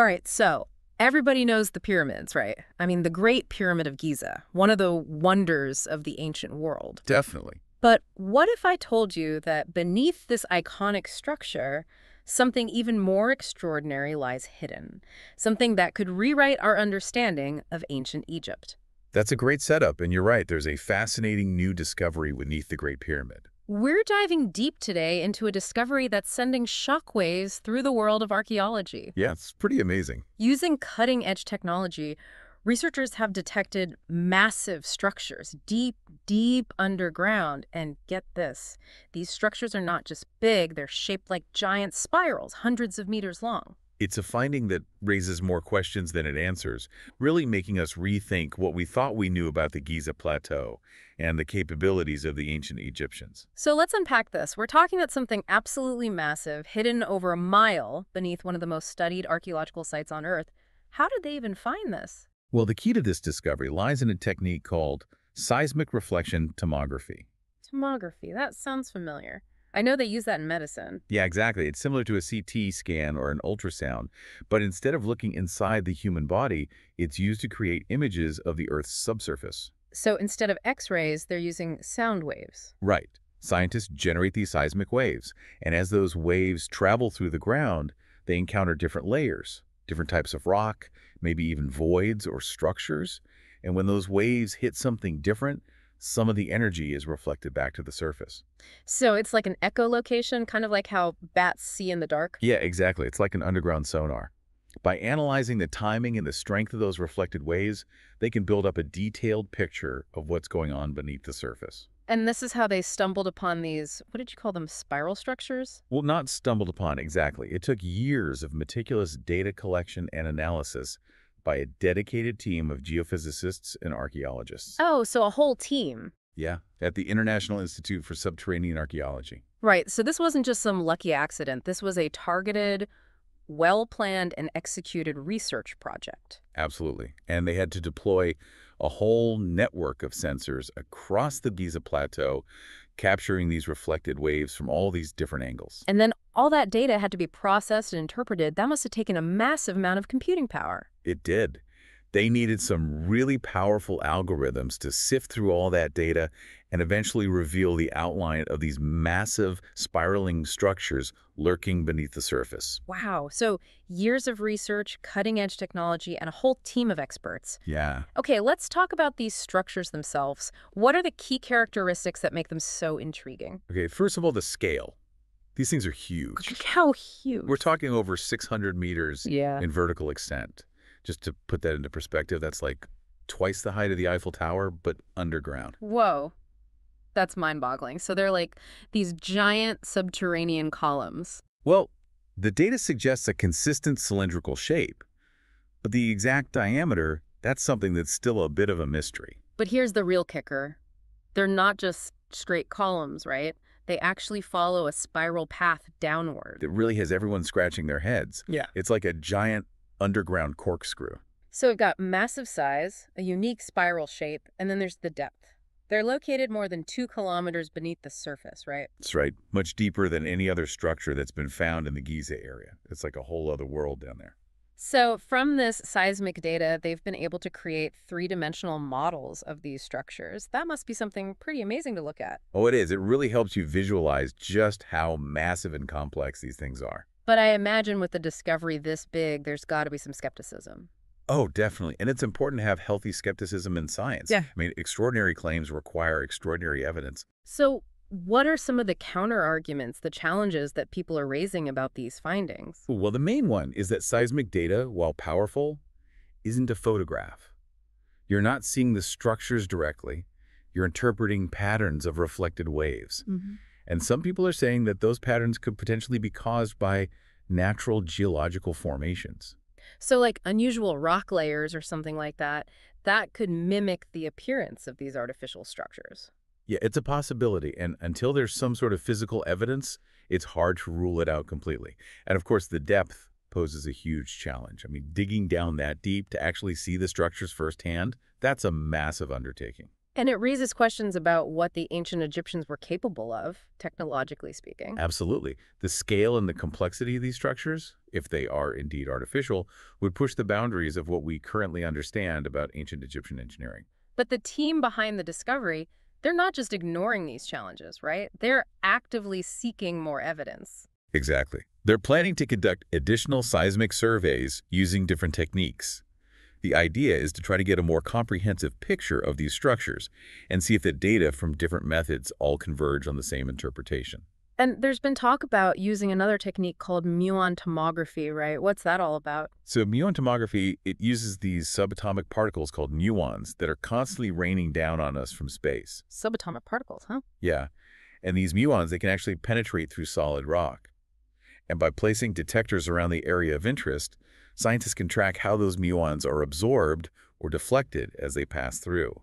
All right, so everybody knows the pyramids, right? I mean, the Great Pyramid of Giza, one of the wonders of the ancient world. Definitely. But what if I told you that beneath this iconic structure, something even more extraordinary lies hidden? Something that could rewrite our understanding of ancient Egypt. That's a great setup, and you're right, there's a fascinating new discovery beneath the Great Pyramid. We're diving deep today into a discovery that's sending shockwaves through the world of archaeology. Yeah, it's pretty amazing. Using cutting-edge technology, researchers have detected massive structures deep, deep underground. And get this, these structures are not just big, they're shaped like giant spirals, hundreds of meters long. It's a finding that raises more questions than it answers, really making us rethink what we thought we knew about the Giza Plateau and the capabilities of the ancient Egyptians. So let's unpack this. We're talking about something absolutely massive, hidden over a mile beneath one of the most studied archaeological sites on Earth. How did they even find this? Well, the key to this discovery lies in a technique called seismic reflection tomography. Tomography, that sounds familiar. I know they use that in medicine. Yeah, exactly. It's similar to a CT scan or an ultrasound, but instead of looking inside the human body, it's used to create images of the Earth's subsurface. So instead of X-rays, they're using sound waves. Right. Scientists generate these seismic waves, and as those waves travel through the ground, they encounter different layers, different types of rock, maybe even voids or structures. And when those waves hit something different, some of the energy is reflected back to the surface. So it's like an echolocation, kind of like how bats see in the dark? Yeah, exactly. It's like an underground sonar. By analyzing the timing and the strength of those reflected waves, they can build up a detailed picture of what's going on beneath the surface. And this is how they stumbled upon these, what did you call them, spiral structures? Well, not stumbled upon exactly. It took years of meticulous data collection and analysis by a dedicated team of geophysicists and archaeologists. Oh, so a whole team. Yeah, at the International Institute for Subterranean Archaeology. Right, so this wasn't just some lucky accident. This was a targeted, well-planned and executed research project. Absolutely. And they had to deploy a whole network of sensors across the Giza Plateau, capturing these reflected waves from all these different angles. And then all that data had to be processed and interpreted. That must have taken a massive amount of computing power. It did. They needed some really powerful algorithms to sift through all that data and eventually reveal the outline of these massive spiraling structures lurking beneath the surface. Wow. So years of research, cutting-edge technology, and a whole team of experts. Yeah. Okay, let's talk about these structures themselves. What are the key characteristics that make them so intriguing? Okay, first of all, the scale. These things are huge. How huge? We're talking over 600 meters yeah. in vertical extent. Just to put that into perspective, that's like twice the height of the Eiffel Tower, but underground. Whoa. That's mind-boggling. So they're like these giant subterranean columns. Well, the data suggests a consistent cylindrical shape, but the exact diameter, that's something that's still a bit of a mystery. But here's the real kicker. They're not just straight columns, right? They actually follow a spiral path downward. It really has everyone scratching their heads. Yeah. It's like a giant underground corkscrew. So we've got massive size, a unique spiral shape, and then there's the depth. They're located more than two kilometers beneath the surface, right? That's right. Much deeper than any other structure that's been found in the Giza area. It's like a whole other world down there. So from this seismic data, they've been able to create three-dimensional models of these structures. That must be something pretty amazing to look at. Oh, it is. It really helps you visualize just how massive and complex these things are. But I imagine with the discovery this big, there's got to be some skepticism. Oh, definitely. And it's important to have healthy skepticism in science. Yeah. I mean, extraordinary claims require extraordinary evidence. So what are some of the counter-arguments, the challenges that people are raising about these findings? Well, the main one is that seismic data, while powerful, isn't a photograph. You're not seeing the structures directly. You're interpreting patterns of reflected waves. Mm -hmm. And some people are saying that those patterns could potentially be caused by natural geological formations. So like unusual rock layers or something like that, that could mimic the appearance of these artificial structures. Yeah, it's a possibility. And until there's some sort of physical evidence, it's hard to rule it out completely. And of course, the depth poses a huge challenge. I mean, digging down that deep to actually see the structures firsthand, that's a massive undertaking. And it raises questions about what the ancient Egyptians were capable of, technologically speaking. Absolutely. The scale and the complexity of these structures, if they are indeed artificial, would push the boundaries of what we currently understand about ancient Egyptian engineering. But the team behind the discovery, they're not just ignoring these challenges, right? They're actively seeking more evidence. Exactly. They're planning to conduct additional seismic surveys using different techniques. The idea is to try to get a more comprehensive picture of these structures and see if the data from different methods all converge on the same interpretation. And there's been talk about using another technique called muon tomography, right? What's that all about? So muon tomography, it uses these subatomic particles called muons that are constantly raining down on us from space. Subatomic particles, huh? Yeah, and these muons, they can actually penetrate through solid rock. And by placing detectors around the area of interest, scientists can track how those muons are absorbed or deflected as they pass through.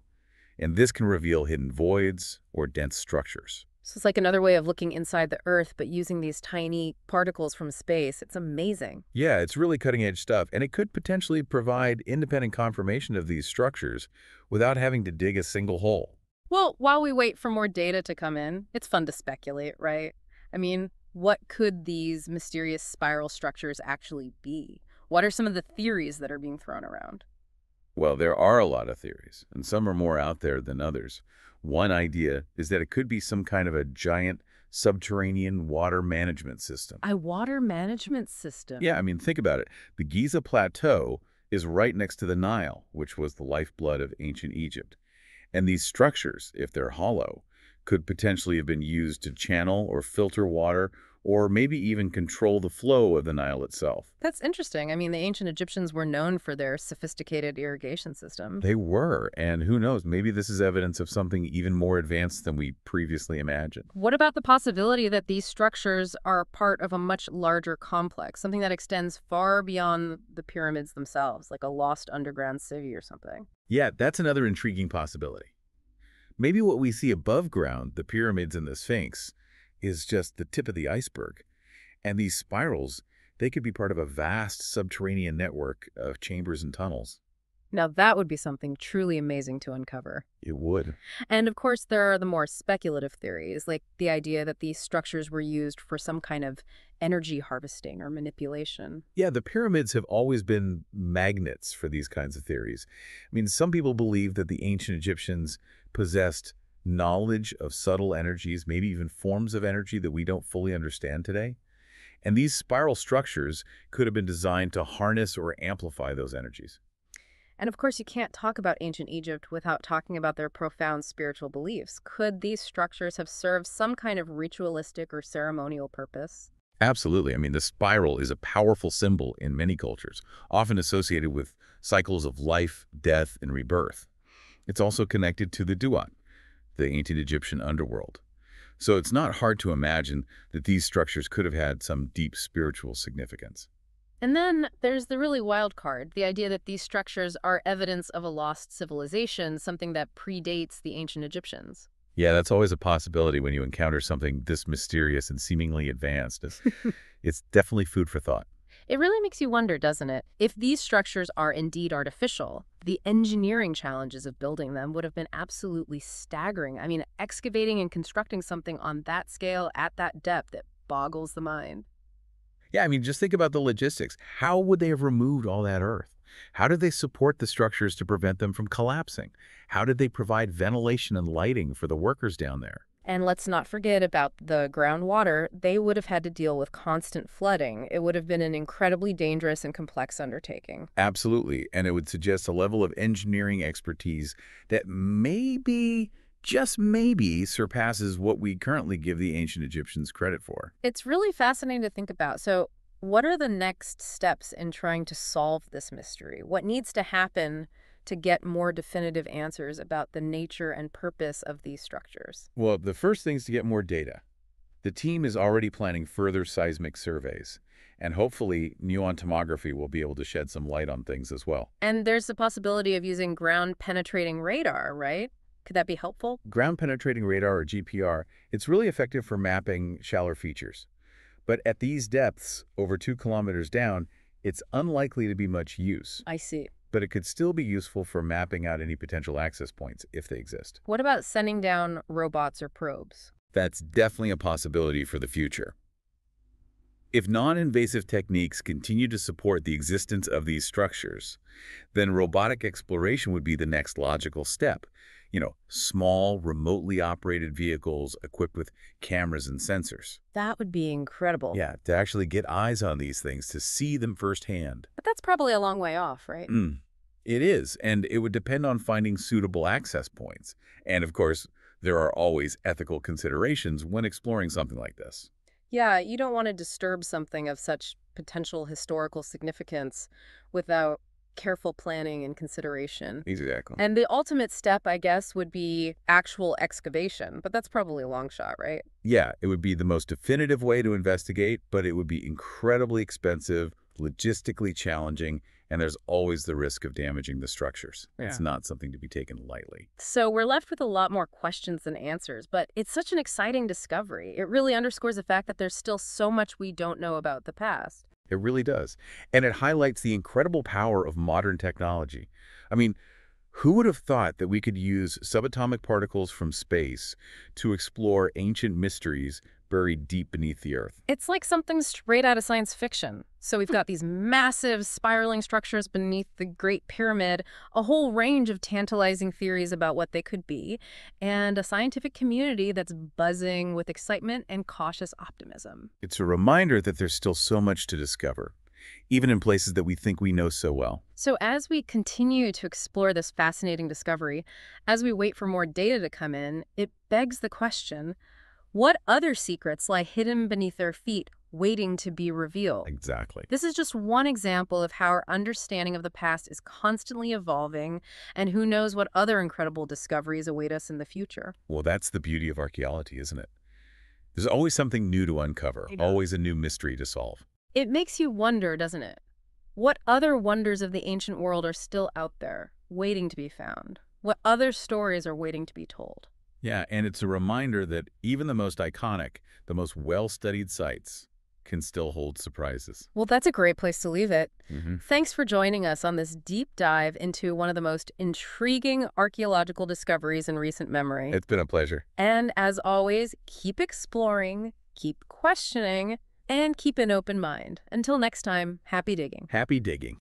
And this can reveal hidden voids or dense structures. So it's like another way of looking inside the Earth, but using these tiny particles from space. It's amazing. Yeah, it's really cutting-edge stuff, and it could potentially provide independent confirmation of these structures without having to dig a single hole. Well, while we wait for more data to come in, it's fun to speculate, right? I mean, what could these mysterious spiral structures actually be? What are some of the theories that are being thrown around? Well, there are a lot of theories, and some are more out there than others. One idea is that it could be some kind of a giant subterranean water management system. A water management system? Yeah, I mean, think about it. The Giza Plateau is right next to the Nile, which was the lifeblood of ancient Egypt. And these structures, if they're hollow, could potentially have been used to channel or filter water or maybe even control the flow of the Nile itself. That's interesting. I mean, the ancient Egyptians were known for their sophisticated irrigation system. They were, and who knows, maybe this is evidence of something even more advanced than we previously imagined. What about the possibility that these structures are part of a much larger complex, something that extends far beyond the pyramids themselves, like a lost underground city or something? Yeah, that's another intriguing possibility. Maybe what we see above ground, the pyramids and the Sphinx, is just the tip of the iceberg. And these spirals, they could be part of a vast subterranean network of chambers and tunnels. Now that would be something truly amazing to uncover. It would. And of course, there are the more speculative theories, like the idea that these structures were used for some kind of energy harvesting or manipulation. Yeah, the pyramids have always been magnets for these kinds of theories. I mean, some people believe that the ancient Egyptians possessed knowledge of subtle energies, maybe even forms of energy that we don't fully understand today. And these spiral structures could have been designed to harness or amplify those energies. And of course, you can't talk about ancient Egypt without talking about their profound spiritual beliefs. Could these structures have served some kind of ritualistic or ceremonial purpose? Absolutely. I mean, the spiral is a powerful symbol in many cultures, often associated with cycles of life, death, and rebirth. It's also connected to the Duat, the ancient Egyptian underworld. So it's not hard to imagine that these structures could have had some deep spiritual significance. And then there's the really wild card, the idea that these structures are evidence of a lost civilization, something that predates the ancient Egyptians. Yeah, that's always a possibility when you encounter something this mysterious and seemingly advanced. It's, it's definitely food for thought. It really makes you wonder, doesn't it? If these structures are indeed artificial, the engineering challenges of building them would have been absolutely staggering. I mean, excavating and constructing something on that scale at that depth, it boggles the mind. Yeah, I mean, just think about the logistics. How would they have removed all that earth? How did they support the structures to prevent them from collapsing? How did they provide ventilation and lighting for the workers down there? And let's not forget about the groundwater. They would have had to deal with constant flooding. It would have been an incredibly dangerous and complex undertaking. Absolutely. And it would suggest a level of engineering expertise that maybe, just maybe, surpasses what we currently give the ancient Egyptians credit for. It's really fascinating to think about. So what are the next steps in trying to solve this mystery? What needs to happen to get more definitive answers about the nature and purpose of these structures? Well, the first thing is to get more data. The team is already planning further seismic surveys, and hopefully muon tomography will be able to shed some light on things as well. And there's the possibility of using ground-penetrating radar, right? Could that be helpful? Ground-penetrating radar, or GPR, it's really effective for mapping shallower features. But at these depths, over two kilometers down, it's unlikely to be much use. I see. but it could still be useful for mapping out any potential access points if they exist. What about sending down robots or probes? That's definitely a possibility for the future. If non-invasive techniques continue to support the existence of these structures, then robotic exploration would be the next logical step. You know, small, remotely operated vehicles equipped with cameras and sensors. That would be incredible. Yeah, to actually get eyes on these things, to see them firsthand. But that's probably a long way off, right? Mm, it is, and it would depend on finding suitable access points. And of course, there are always ethical considerations when exploring something like this. Yeah, you don't want to disturb something of such potential historical significance without careful planning and consideration. Exactly. And the ultimate step, I guess, would be actual excavation, but that's probably a long shot, right? Yeah, it would be the most definitive way to investigate, but it would be incredibly expensive, logistically challenging, and there's always the risk of damaging the structures. It's not something to be taken lightly. So we're left with a lot more questions than answers, but it's such an exciting discovery. It really underscores the fact that there's still so much we don't know about the past. It really does. And it highlights the incredible power of modern technology. I mean, who would have thought that we could use subatomic particles from space to explore ancient mysteries buried deep beneath the Earth? It's like something straight out of science fiction. So we've got these massive spiraling structures beneath the Great Pyramid, a whole range of tantalizing theories about what they could be, and a scientific community that's buzzing with excitement and cautious optimism. It's a reminder that there's still so much to discover, even in places that we think we know so well. So as we continue to explore this fascinating discovery, as we wait for more data to come in, it begs the question, what other secrets lie hidden beneath our feet, waiting to be revealed? Exactly. This is just one example of how our understanding of the past is constantly evolving, and who knows what other incredible discoveries await us in the future. Well, that's the beauty of archaeology, isn't it? There's always something new to uncover, always a new mystery to solve. It makes you wonder, doesn't it? What other wonders of the ancient world are still out there, waiting to be found? What other stories are waiting to be told? Yeah, and it's a reminder that even the most iconic, the most well-studied sites can still hold surprises. Well, that's a great place to leave it. Mhm. Thanks for joining us on this deep dive into one of the most intriguing archaeological discoveries in recent memory. It's been a pleasure. And as always, keep exploring, keep questioning, and keep an open mind. Until next time, happy digging. Happy digging.